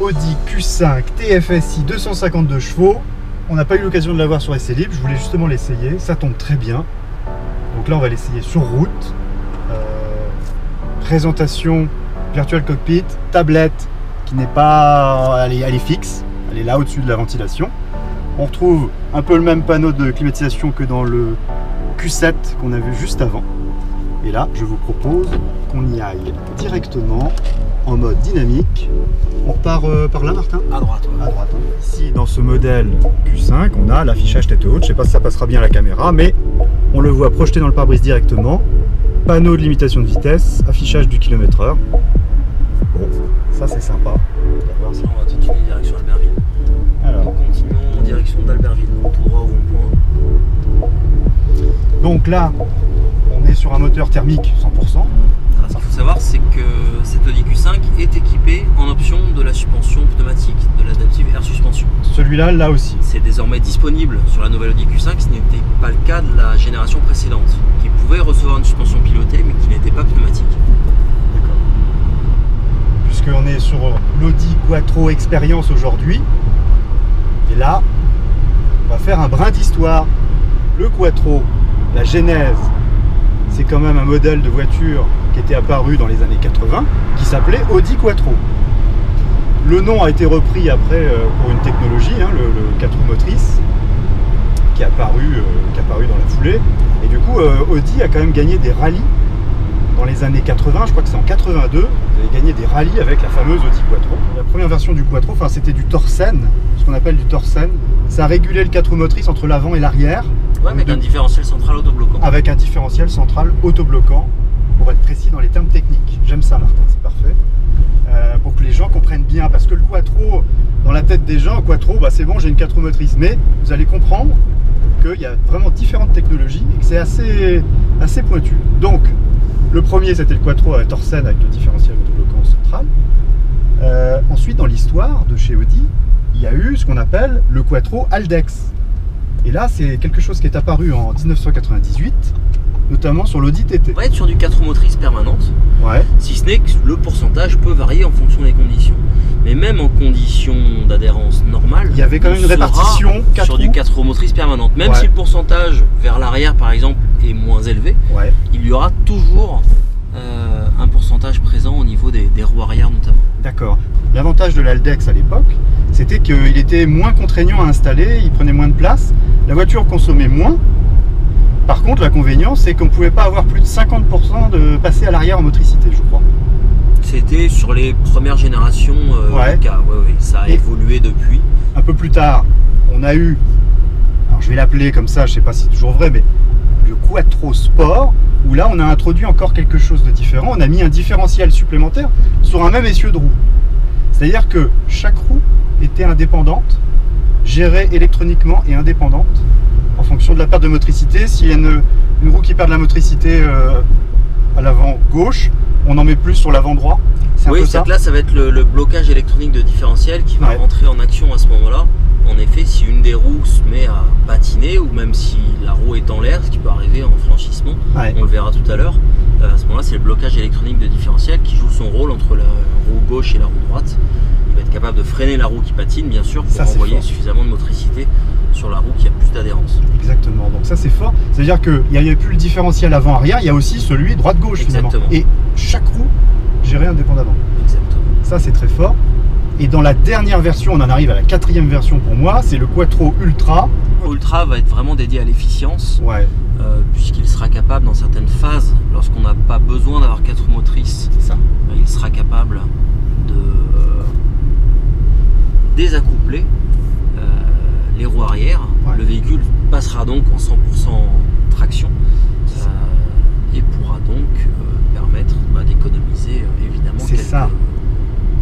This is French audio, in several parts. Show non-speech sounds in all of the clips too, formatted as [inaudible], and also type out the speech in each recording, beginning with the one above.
Audi Q5 TFSI 252 chevaux. On n'a pas eu l'occasion de l'avoir sur essai libre, je voulais justement l'essayer, ça tombe très bien. Donc là, on va l'essayer sur route. Euh, présentation Virtual Cockpit, tablette qui n'est pas... Elle est, elle est fixe, elle est là au-dessus de la ventilation. On retrouve un peu le même panneau de climatisation que dans le Q7 qu'on a vu juste avant. Et là, je vous propose qu'on y aille directement en mode dynamique. On repart euh, par là, Martin? À droite. ouais. À droite. hein. Ici, dans ce modèle Q5, on a l'affichage tête haute. Je sais pas si ça passera bien à la caméra, mais on le voit projeté dans le pare-brise directement. Panneau de limitation de vitesse, affichage du kilomètre heure. Bon, ça c'est sympa. On va voir ça. On va direction Albertville. Alors, Continuons en direction d'Albertville, donc tout droit au rond-point. donc là, on est sur un moteur thermique 100%. Ce qu'il faut savoir, c'est que cette Audi Q5 est équipée en option de la suspension pneumatique, de l'adaptive air suspension. Celui-là, là aussi. C'est désormais disponible sur la nouvelle Audi Q5, ce n'était pas le cas de la génération précédente, qui pouvait recevoir une suspension pilotée mais qui n'était pas pneumatique. D'accord. Puisqu'on est sur l'Audi Quattro Experience aujourd'hui. Et là, on va faire un brin d'histoire. Le Quattro, la genèse, c'est quand même un modèle de voiture qui était apparu dans les années 80, qui s'appelait Audi Quattro. Le nom a été repris après euh, pour une technologie, hein, le, le 4 roues motrices, qui est apparu, euh, qui est apparu dans la foulée. Et du coup, euh, Audi a quand même gagné des rallyes dans les années 80, je crois que c'est en 82, vous avez gagné des rallyes avec la fameuse Audi Quattro. La première version du Quattro, enfin, c'était du Torsen, ce qu'on appelle du Torsen. Ça régulait le 4 roues motrices entre l'avant et l'arrière, Ouais, mais avec un différentiel central autobloquant. avec un différentiel central autobloquant, pour être précis dans les termes techniques. J'aime ça, Martin, c'est parfait. Euh, pour que les gens comprennent bien, parce que le Quattro, dans la tête des gens, Quattro, bah, c'est bon, j'ai une 4 roues motrices. Mais vous allez comprendre qu'il y a vraiment différentes technologies et que c'est assez, assez pointu. Donc, le premier, c'était le Quattro à Torsen avec le différentiel autobloquant central. Euh, ensuite, dans l'histoire de chez Audi, il y a eu ce qu'on appelle le Quattro Aldex. Et là, c'est quelque chose qui est apparu en 1998, notamment sur l'Audi TT. On va être sur du 4 roues motrices permanente, Ouais. si ce n'est que le pourcentage peut varier en fonction des conditions. Mais même en conditions d'adhérence normale, Il y avait quand même une répartition, sur du roues. 4 roues motrices permanente. Même Ouais. si le pourcentage vers l'arrière, par exemple, est moins élevé, Ouais. il y aura toujours euh, un pourcentage présent au niveau des, des roues arrière notamment. D'accord. L'avantage de l'Aldex à l'époque, c'était qu'il était moins contraignant à installer, il prenait moins de place, la voiture consommait moins. Par contre, l'inconvénient, c'est qu'on ne pouvait pas avoir plus de 50% de passer à l'arrière en motricité, je crois. C'était sur les premières générations euh, Ouais. cas. Ouais, ouais, ça a Et- évolué depuis. Un peu plus tard, on a eu, alors je vais l'appeler comme ça, je ne sais pas si c'est toujours vrai, mais le Quattro Sport, où là, on a introduit encore quelque chose de différent. On a mis un différentiel supplémentaire sur un même essieu de roue. C'est-à-dire que chaque roue était indépendante, gérée électroniquement et indépendante en fonction de la perte de motricité. S'il y a une, une roue qui perd de la motricité euh, à l'avant gauche, on en met plus sur l'avant droit. Oui, ça. cette là, ça va être le, le blocage électronique de différentiel qui va Ouais. rentrer en action à ce moment-là. En effet, si une des roues se met à patiner ou même si la roue est en l'air, ce qui peut arriver en franchissement, Ouais. on le verra tout à l'heure, euh, à ce moment-là, c'est le blocage électronique de différentiel qui joue son rôle entre la roue gauche et la roue droite. Il va être capable de freiner la roue qui patine, bien sûr, pour Ça, envoyer suffisamment de motricité sur la roue qui a plus d'adhérence. Exactement, donc ça c'est fort. C'est-à-dire qu'il n'y avait plus le différentiel avant-arrière, il y a aussi celui droite-gauche finalement. Exactement. Et chaque roue gérée indépendamment. Exactement. Ça c'est très fort. Et dans la dernière version, on en arrive à la quatrième version pour moi, c'est le Quattro Ultra. Ultra va être vraiment dédié à l'efficience. Ouais, euh, puisqu'il sera capable dans certaines phases, lorsqu'on n'a pas besoin d'avoir quatre roues motrices, ça. euh, il sera capable de euh, désaccoupler euh, les roues arrière. Ouais. Le véhicule passera donc en 100% traction et pourra donc permettre bah, d'économiser évidemment C'est quelques- ça.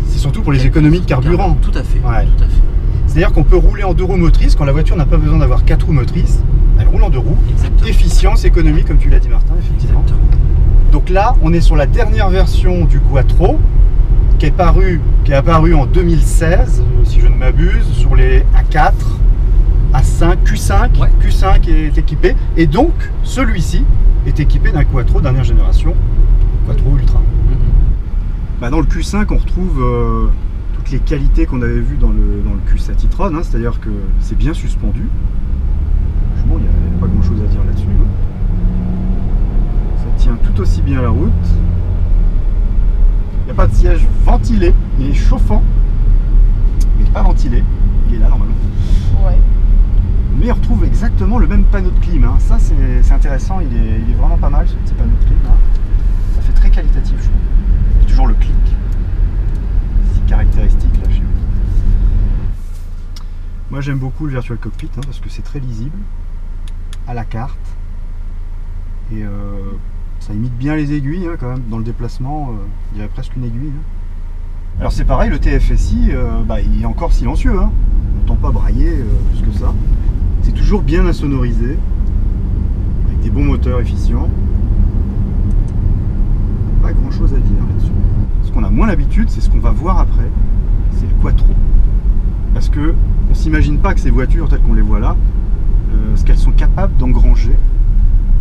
C'est surtout pour les économies de carburant. Tout à fait. Ouais. Tout à fait. C'est-à-dire qu'on peut rouler en deux roues motrices quand la voiture n'a pas besoin d'avoir quatre roues motrices. Elle roule en deux roues. Exactement. Efficience, économie, comme tu l'as dit Martin, effectivement. Exactement. Donc là, on est sur la dernière version du Quattro qui est, paru, qui est apparue en 2016, euh, si je ne m'abuse, sur les A4, A5, Q5. Ouais. Q5 est équipé. Et donc, celui-ci est équipé d'un Quattro dernière génération, Quattro Ultra. Bah, dans le Q5, on retrouve euh, toutes les qualités qu'on avait vues dans le, dans le Q7 e-tron, hein, c'est-à-dire que c'est bien suspendu. Franchement, il n'y a, pas grand-chose à dire là-dessus. hein. Ça tient tout aussi bien la route. Il n'y a pas de siège ventilé, il est chauffant, mais pas ventilé. Il est là normalement. Ouais. Mais on retrouve exactement le même panneau de clim. hein. Ça, c'est intéressant. Il est, il est vraiment pas mal ce petit panneau de clim. Ça fait très qualitatif, je trouve. Le clic. Si caractéristique là chez vous. Moi, j'aime beaucoup le Virtual Cockpit hein, parce que c'est très lisible à la carte. Et euh, ça imite bien les aiguilles hein, quand même. Dans le déplacement, euh, il y a presque une aiguille. hein. Alors c'est pareil, le TFSI, euh, bah, il est encore silencieux. Hein. On n'entend pas brailler plus que ça. C'est toujours bien insonorisé, avec des bons moteurs efficients. Pas grand chose à dire qu'on a moins l'habitude, c'est ce qu'on va voir après, c'est le quattro. Parce que on s'imagine pas que ces voitures telles qu'on les voit là, euh, ce qu'elles sont capables d'engranger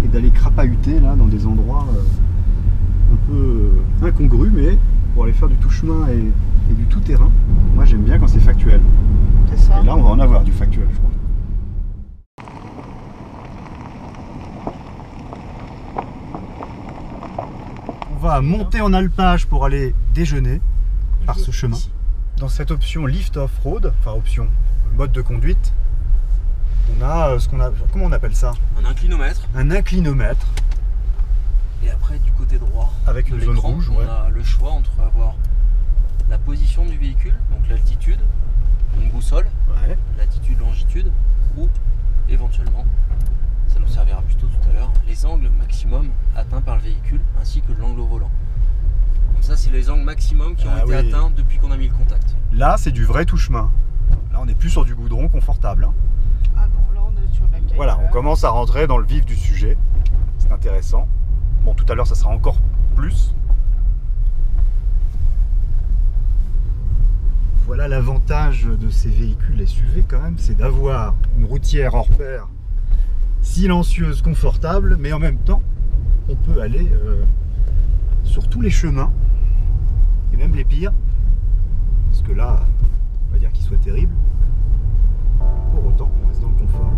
et d'aller crapahuter là dans des endroits euh, un peu euh, incongrus, mais pour aller faire du tout chemin et, et du tout terrain. Moi j'aime bien quand c'est factuel. Ça. Et là on va en avoir du factuel, je crois. Va monter en alpage pour aller déjeuner par ce chemin. Dans cette option lift off-road, enfin option mode de conduite, on a euh, ce qu'on a. Comment on appelle ça? Un inclinomètre. Un inclinomètre. Et après, du côté droit, Avec une zone rouge, on ouais. a le choix entre avoir la position du véhicule, donc l'altitude, une boussole, Ouais. latitude, longitude, ou éventuellement, ça nous servira plutôt tout à l'heure, les angles maximum atteints par le véhicule ainsi que l'angle au volant. Donc ça, c'est les angles maximum qui ont Ah été oui. atteints depuis qu'on a mis le contact. Là, c'est du vrai tout-chemin. Là, on n'est plus sur du goudron confortable. hein. Ah bon, là on est sur la Voilà, on commence à rentrer dans le vif du sujet. C'est intéressant. Bon, tout à l'heure, ça sera encore plus. Voilà l'avantage de ces véhicules SUV quand même, c'est d'avoir une routière hors pair silencieuse, confortable, mais en même temps, on peut aller euh, sur tous les chemins, et même les pires, parce que là, on va dire qu'ils soient terribles. Pour autant, on reste dans le confort.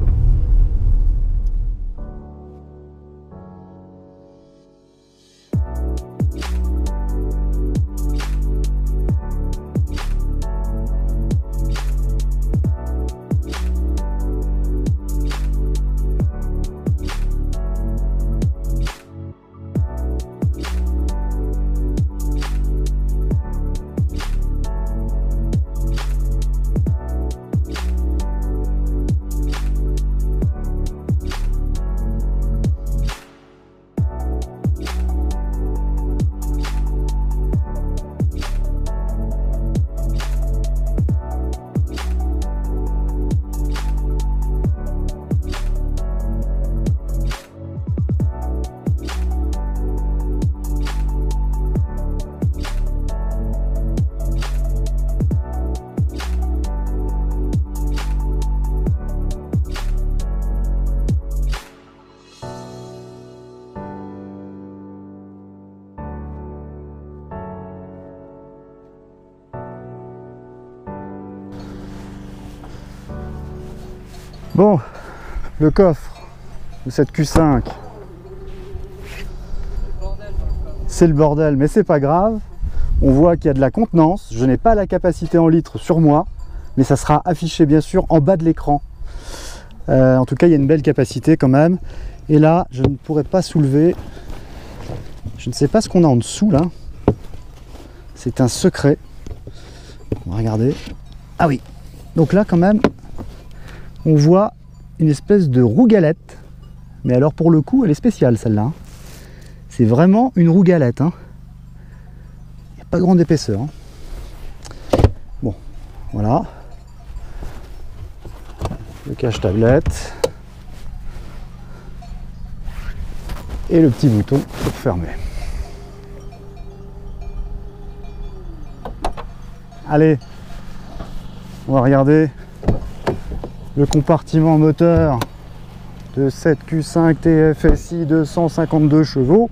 Bon, le coffre de cette Q5. C'est le bordel, mais c'est pas grave. On voit qu'il y a de la contenance. Je n'ai pas la capacité en litres sur moi, mais ça sera affiché bien sûr en bas de l'écran. Euh, en tout cas, il y a une belle capacité quand même. Et là, je ne pourrais pas soulever. Je ne sais pas ce qu'on a en dessous là. C'est un secret. On va regarder. Ah oui. Donc là, quand même, on voit une espèce de roue galette. Mais alors pour le coup, elle est spéciale celle-là. hein. C'est vraiment une roue galette. hein. Il n'y a pas grande épaisseur. hein. Bon, voilà. Le cache-tablette. Et le petit bouton pour fermer. Allez, on va regarder le compartiment moteur de cette Q5 TFSI 252 chevaux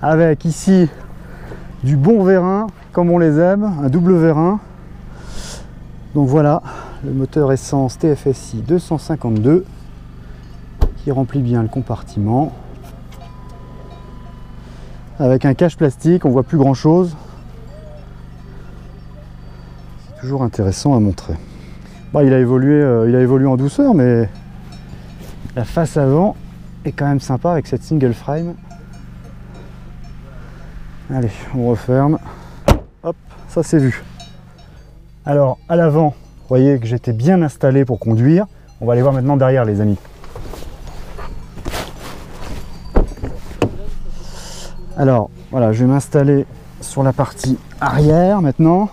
avec ici du bon vérin comme on les aime, un double vérin. Donc voilà, le moteur essence TFSI 252 qui remplit bien le compartiment. Avec un cache plastique, on voit plus grand chose. C'est toujours intéressant à montrer. Bon, il, a évolué, euh, il a évolué en douceur, mais la face avant est quand même sympa avec cette single frame. Allez, on referme. Hop, ça c'est vu. Alors, à l'avant, vous voyez que j'étais bien installé pour conduire. On va aller voir maintenant derrière, les amis. Alors, voilà, je vais m'installer sur la partie arrière maintenant.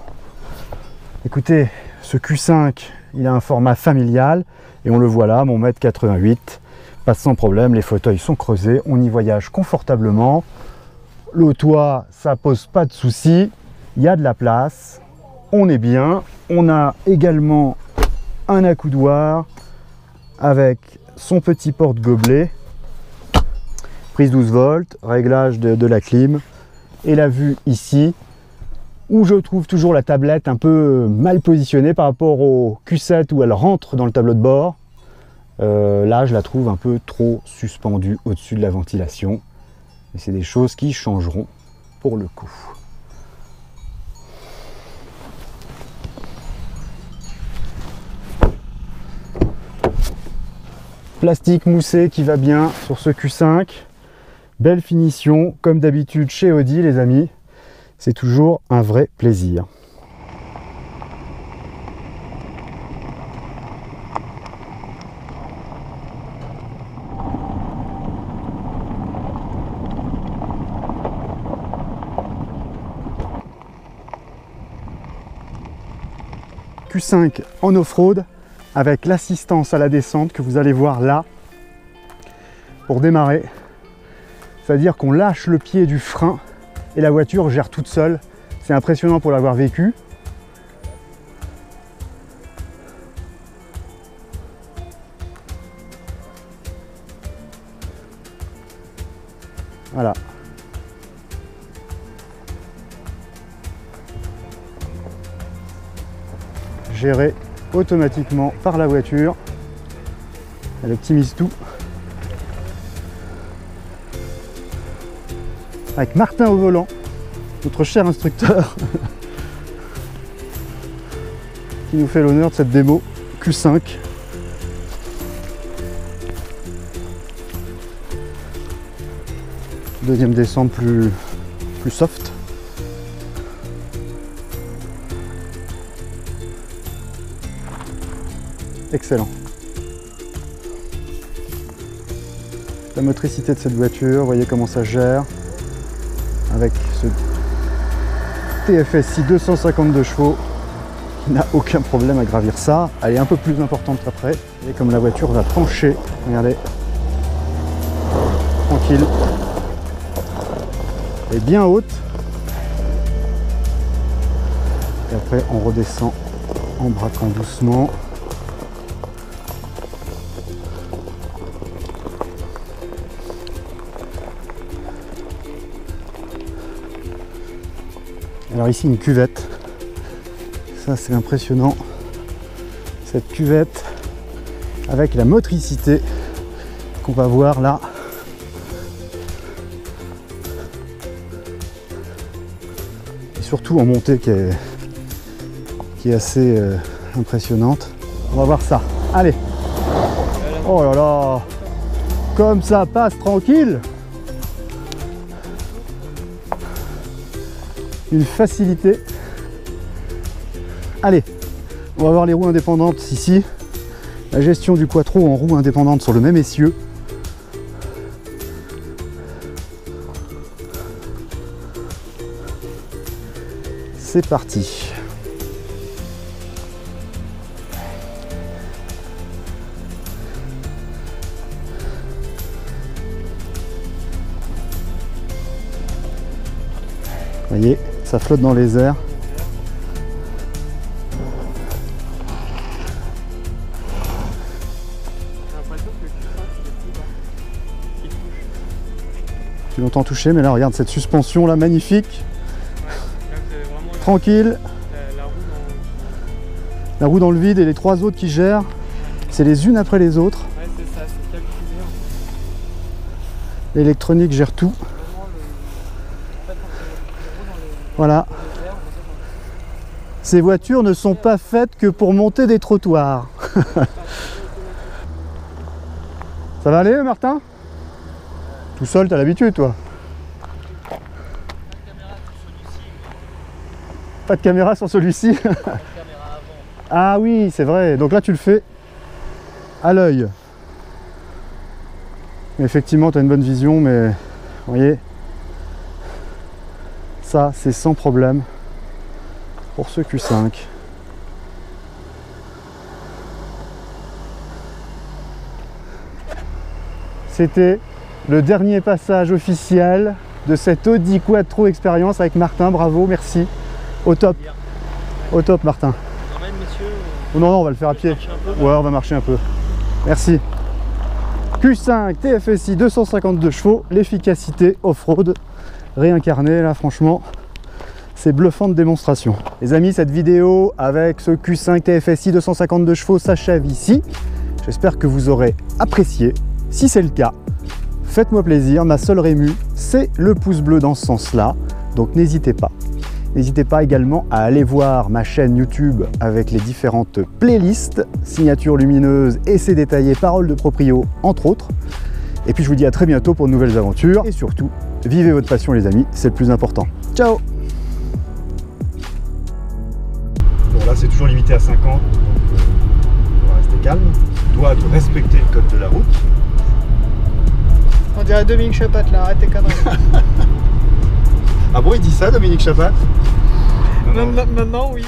Écoutez, ce Q5, il a un format familial et on le voit là, mon mètre 88 passe sans problème, les fauteuils sont creusés, on y voyage confortablement. Le toit, ça pose pas de soucis, il y a de la place, on est bien. On a également un accoudoir avec son petit porte-gobelet, prise 12 volts, réglage de, de la clim. Et la vue ici où je trouve toujours la tablette un peu mal positionnée par rapport au Q7 où elle rentre dans le tableau de bord. Euh, là, je la trouve un peu trop suspendue au-dessus de la ventilation. Et c'est des choses qui changeront pour le coup. Plastique moussé qui va bien sur ce Q5. Belle finition, comme d'habitude chez Audi les amis. C'est toujours un vrai plaisir. Q5 en off-road avec l'assistance à la descente que vous allez voir là pour démarrer. C'est-à-dire qu'on lâche le pied du frein et la voiture gère toute seule. C'est impressionnant pour l'avoir vécu. Voilà. Géré automatiquement par la voiture. Elle optimise tout. Avec Martin au volant, notre cher instructeur, qui nous fait l'honneur de cette démo Q5. Deuxième descente plus, plus soft. Excellent. La motricité de cette voiture, voyez comment ça gère avec ce TFSI 252 chevaux qui n'a aucun problème à gravir ça. Elle est un peu plus importante qu'après. Et comme la voiture va pencher, regardez, tranquille, et bien haute. Et après on redescend en braquant doucement. Alors ici une cuvette. Ça c'est impressionnant. Cette cuvette avec la motricité qu'on va voir là. Et surtout en montée qui est, qui est assez euh, impressionnante. On va voir ça. Allez. Oh là là. Comme ça passe tranquille. Une facilité. Allez, on va voir les roues indépendantes ici. La gestion du quattro en roue indépendante sur le même essieu. C'est parti. Ça flotte dans les airs. J'ai longtemps touché, mais là regarde cette suspension là magnifique. tranquille. La, la roue dans. La roue dans le vide et les trois autres qui gèrent, c'est les unes après les autres. Ouais, c'est ça, c'est calculé. en fait. L'électronique gère tout. Vraiment, le... en fait, quand tu roules dans les, Voilà. Ces voitures ne sont pas faites que pour monter des trottoirs. [laughs] Ça va aller, Martin? Tout seul, t'as l'habitude, toi? Pas de caméra sur celui-ci? [laughs] Ah oui, c'est vrai. Donc là, tu le fais à l'œil. Effectivement, tu une bonne vision, mais vous voyez, ça, c'est sans problème pour ce Q5. C'était le dernier passage officiel de cette Audi Quattro Expérience avec Martin. Bravo, merci. Au top. Au top, Martin. Non, non, on va le faire à pied. Ouais, on va marcher un peu. Merci. Q5 TFSI 252 chevaux, l'efficacité off-road réincarnée là franchement c'est bluffant de démonstration. Les amis cette vidéo avec ce Q5 TFSI 252 chevaux s'achève ici. J'espère que vous aurez apprécié. Si c'est le cas, faites-moi plaisir, ma seule rému c'est le pouce bleu dans ce sens là. Donc n'hésitez pas. N'hésitez pas également à aller voir ma chaîne YouTube avec les différentes playlists, signatures lumineuses, essais détaillés, paroles de proprio, entre autres. Et puis je vous dis à très bientôt pour de nouvelles aventures. Et surtout, vivez votre passion les amis, c'est le plus important. Ciao Bon là c'est toujours limité à 50, donc euh, on va rester calme. On doit de respecter le code de la route. On dirait Dominique Chapat là, arrête tes conneries. [laughs] Ah bon il dit ça Dominique Chapat? Maintenant, maintenant, oui.